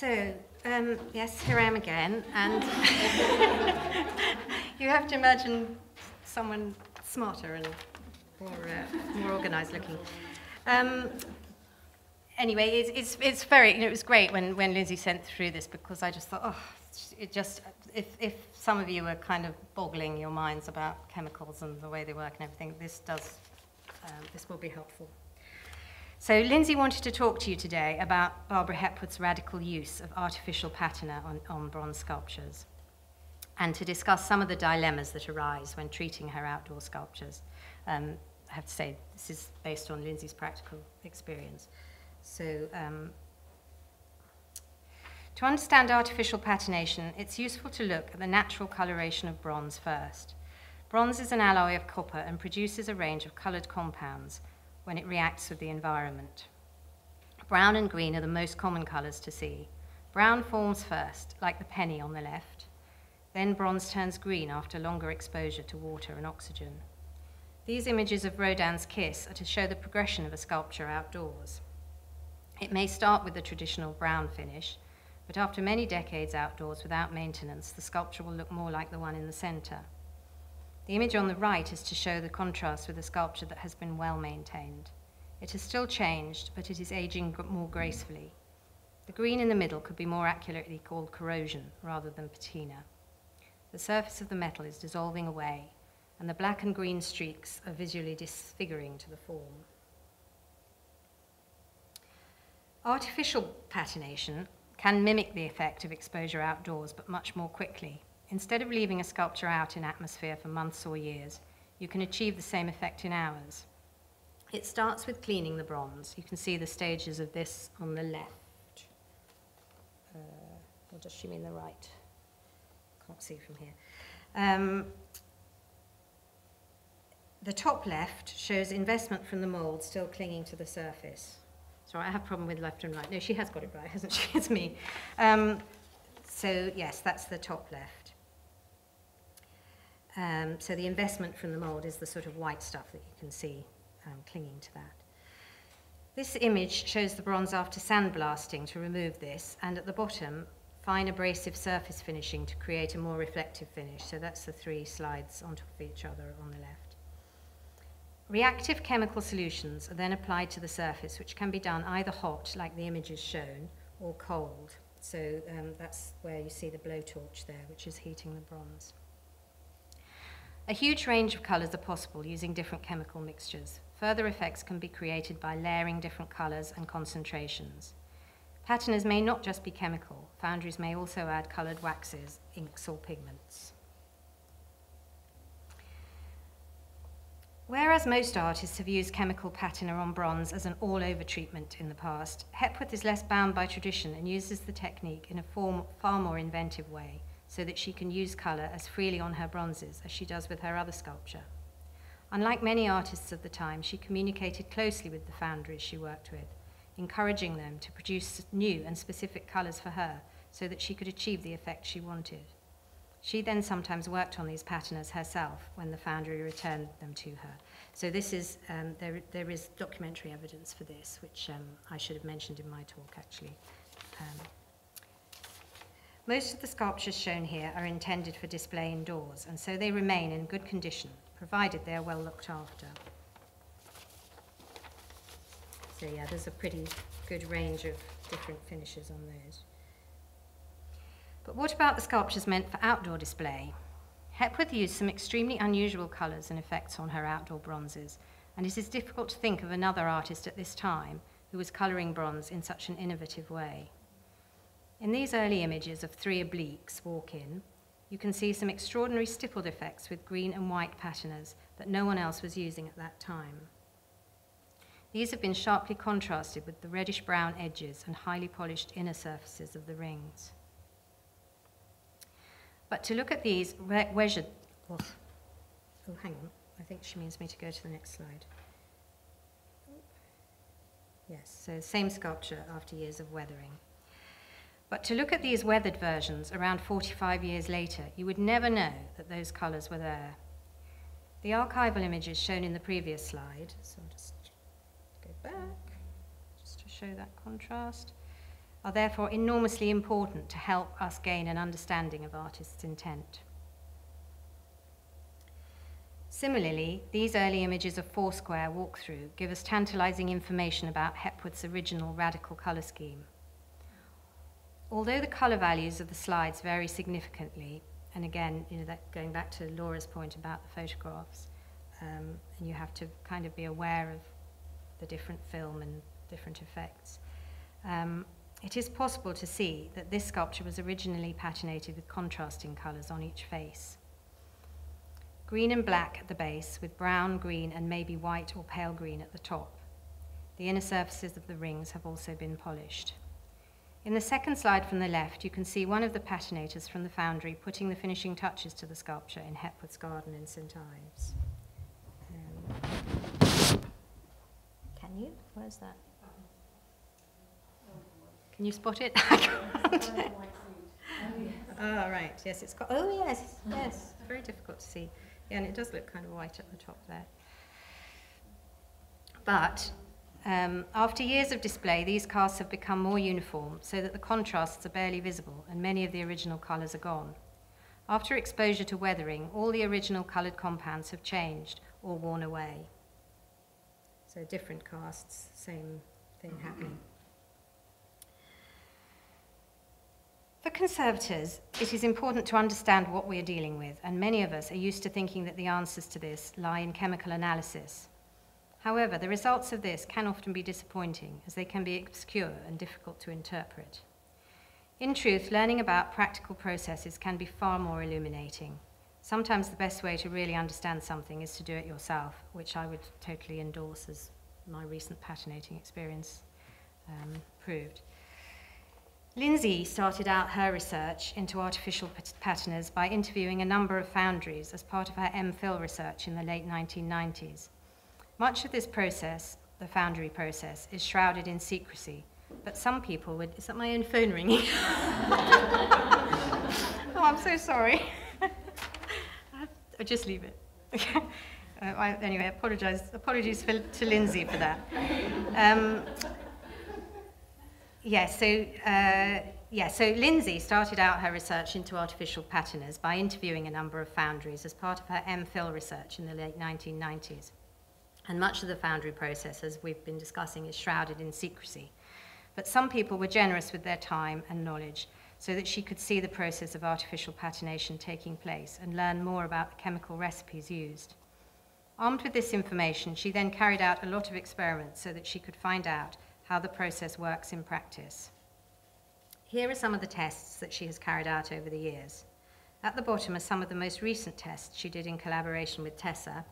So, um, yes, here I am again, and you have to imagine someone smarter and more, uh, more organised looking. Um, anyway, it's, it's, it's very, you know, it was great when, when Lyndsey sent through this because I just thought, oh, it just, if, if some of you are kind of boggling your minds about chemicals and the way they work and everything, this does, um, this will be helpful. So Lyndsey wanted to talk to you today about Barbara Hepworth's radical use of artificial patina on, on bronze sculptures and to discuss some of the dilemmas that arise when treating her outdoor sculptures. Um, I have to say, this is based on Lyndsey's practical experience. So um, to understand artificial patination, it's useful to look at the natural coloration of bronze first. Bronze is an alloy of copper and produces a range of colored compounds when it reacts with the environment. Brown and green are the most common colors to see. Brown forms first, like the penny on the left. Then bronze turns green after longer exposure to water and oxygen. These images of Rodin's Kiss are to show the progression of a sculpture outdoors. It may start with the traditional brown finish, but after many decades outdoors without maintenance, the sculpture will look more like the one in the center. The image on the right is to show the contrast with a sculpture that has been well maintained. It has still changed, but it is aging more gracefully. The green in the middle could be more accurately called corrosion rather than patina. The surface of the metal is dissolving away, and the black and green streaks are visually disfiguring to the form. Artificial patination can mimic the effect of exposure outdoors, but much more quickly. Instead of leaving a sculpture out in atmosphere for months or years, you can achieve the same effect in hours. It starts with cleaning the bronze. You can see the stages of this on the left. Uh, or does she mean the right? Can't see from here. Um, the top left shows investment from the mould still clinging to the surface. Sorry, I have a problem with left and right. No, she has got it right, hasn't she? It's me. Um, so, yes, that's the top left. Um, so the investment from the mould is the sort of white stuff that you can see um, clinging to that. This image shows the bronze after sandblasting to remove this, and at the bottom, fine abrasive surface finishing to create a more reflective finish. So that's the three slides on top of each other on the left. Reactive chemical solutions are then applied to the surface, which can be done either hot, like the images shown, or cold. So um, that's where you see the blowtorch there, which is heating the bronze. A huge range of colours are possible using different chemical mixtures. Further effects can be created by layering different colours and concentrations. Patinas may not just be chemical. Foundries may also add coloured waxes, inks or pigments. Whereas most artists have used chemical patina on bronze as an all-over treatment in the past, Hepworth is less bound by tradition and uses the technique in a form, far more inventive way so that she can use colour as freely on her bronzes as she does with her other sculpture. Unlike many artists of the time, she communicated closely with the foundries she worked with, encouraging them to produce new and specific colours for her so that she could achieve the effect she wanted. She then sometimes worked on these patinas herself when the foundry returned them to her. So this is, um, there, there is documentary evidence for this, which um, I should have mentioned in my talk actually. Um, most of the sculptures shown here are intended for display indoors, and so they remain in good condition, provided they are well looked after. So yeah, there's a pretty good range of different finishes on those. But what about the sculptures meant for outdoor display? Hepworth used some extremely unusual colours and effects on her outdoor bronzes, and it is difficult to think of another artist at this time who was colouring bronze in such an innovative way. In these early images of three obliques walk in, you can see some extraordinary stippled effects with green and white patinas that no one else was using at that time. These have been sharply contrasted with the reddish brown edges and highly polished inner surfaces of the rings. But to look at these, Weger, oh, oh, hang on, I think she means me to go to the next slide. Yes, so same sculpture after years of weathering. But to look at these weathered versions around 45 years later, you would never know that those colours were there. The archival images shown in the previous slide, so I'll just go back just to show that contrast. are therefore enormously important to help us gain an understanding of artists' intent. Similarly, these early images of Foursquare walkthrough give us tantalizing information about Hepworth's original radical color scheme. Although the color values of the slides vary significantly, and again, you know, that going back to Laura's point about the photographs, um, and you have to kind of be aware of the different film and different effects. Um, it is possible to see that this sculpture was originally patinated with contrasting colours on each face. Green and black at the base, with brown, green, and maybe white or pale green at the top. The inner surfaces of the rings have also been polished. In the second slide from the left, you can see one of the patinators from the foundry putting the finishing touches to the sculpture in Hepworth's garden in St Ives. Um, can you? Where's that? Can you spot it? oh, right. Yes, it's got. Oh, yes, yes. It's very difficult to see. Yeah, and it does look kind of white at the top there. But um, after years of display, these casts have become more uniform so that the contrasts are barely visible and many of the original colours are gone. After exposure to weathering, all the original coloured compounds have changed or worn away. So different casts, same thing happening. For conservators, it is important to understand what we are dealing with, and many of us are used to thinking that the answers to this lie in chemical analysis. However, the results of this can often be disappointing, as they can be obscure and difficult to interpret. In truth, learning about practical processes can be far more illuminating. Sometimes the best way to really understand something is to do it yourself, which I would totally endorse as my recent patinating experience um, proved. Lyndsey started out her research into artificial patinas by interviewing a number of foundries as part of her MPhil research in the late 1990s. Much of this process, the foundry process, is shrouded in secrecy, but some people would. Is that my own phone ringing? oh, I'm so sorry. I'll just leave it. uh, I, anyway, apologize, apologies for, to Lyndsey for that. Um, Yes, so, uh, yeah, so Lyndsey started out her research into artificial patinas by interviewing a number of foundries as part of her MPhil research in the late 1990s. And much of the foundry process, as we've been discussing, is shrouded in secrecy. But some people were generous with their time and knowledge so that she could see the process of artificial patination taking place and learn more about the chemical recipes used. Armed with this information, she then carried out a lot of experiments so that she could find out how the process works in practice. Here are some of the tests that she has carried out over the years. At the bottom are some of the most recent tests she did in collaboration with Tessa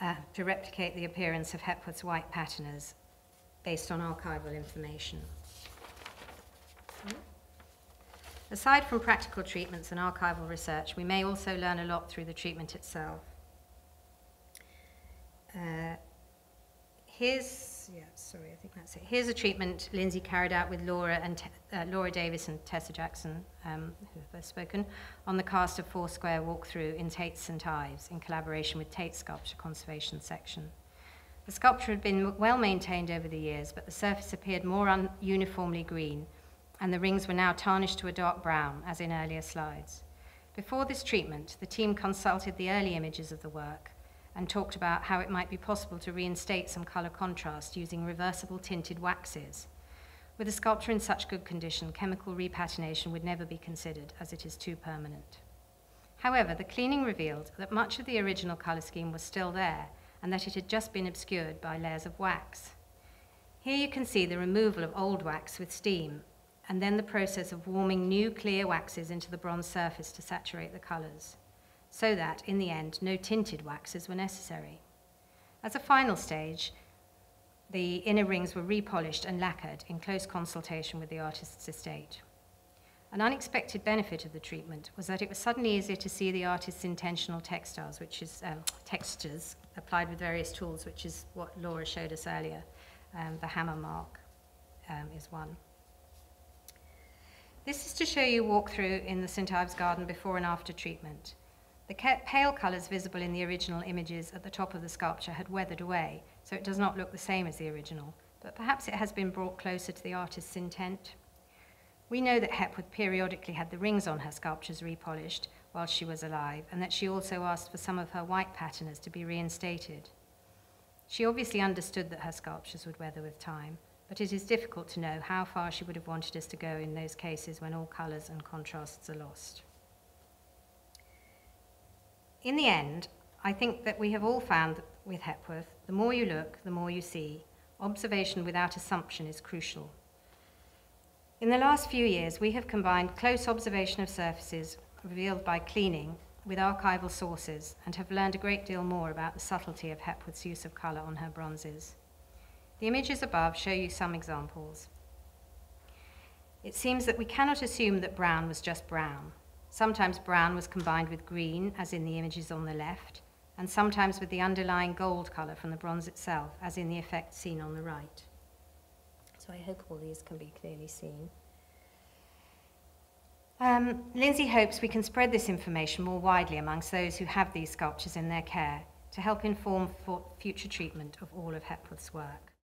uh, to replicate the appearance of Hepworth's white patinas based on archival information. Aside from practical treatments and archival research, we may also learn a lot through the treatment itself. Uh, here's yeah, sorry, I think that's it. Here's a treatment Lyndsey carried out with Laura and uh, Laura Davis and Tessa Jackson, um, who have both spoken, on the cast of Foursquare walkthrough in Tate St Ives in collaboration with Tate Sculpture Conservation Section. The sculpture had been well maintained over the years, but the surface appeared more uniformly green, and the rings were now tarnished to a dark brown, as in earlier slides. Before this treatment, the team consulted the early images of the work and talked about how it might be possible to reinstate some colour contrast using reversible tinted waxes. With a sculpture in such good condition, chemical repatination would never be considered as it is too permanent. However, the cleaning revealed that much of the original colour scheme was still there and that it had just been obscured by layers of wax. Here you can see the removal of old wax with steam and then the process of warming new clear waxes into the bronze surface to saturate the colours so that, in the end, no tinted waxes were necessary. As a final stage, the inner rings were repolished and lacquered in close consultation with the artist's estate. An unexpected benefit of the treatment was that it was suddenly easier to see the artist's intentional textiles, which is um, textures applied with various tools, which is what Laura showed us earlier. Um, the hammer mark um, is one. This is to show you walk-through in the St. Ives garden before and after treatment. The pale colours visible in the original images at the top of the sculpture had weathered away, so it does not look the same as the original, but perhaps it has been brought closer to the artist's intent. We know that Hepworth periodically had the rings on her sculptures repolished while she was alive, and that she also asked for some of her white patinas to be reinstated. She obviously understood that her sculptures would weather with time, but it is difficult to know how far she would have wanted us to go in those cases when all colours and contrasts are lost. In the end, I think that we have all found that with Hepworth, the more you look, the more you see. Observation without assumption is crucial. In the last few years, we have combined close observation of surfaces revealed by cleaning with archival sources and have learned a great deal more about the subtlety of Hepworth's use of colour on her bronzes. The images above show you some examples. It seems that we cannot assume that brown was just brown. Sometimes brown was combined with green, as in the images on the left, and sometimes with the underlying gold colour from the bronze itself, as in the effect seen on the right. So I hope all these can be clearly seen. Um, Lyndsey hopes we can spread this information more widely amongst those who have these sculptures in their care to help inform for future treatment of all of Hepworth's work.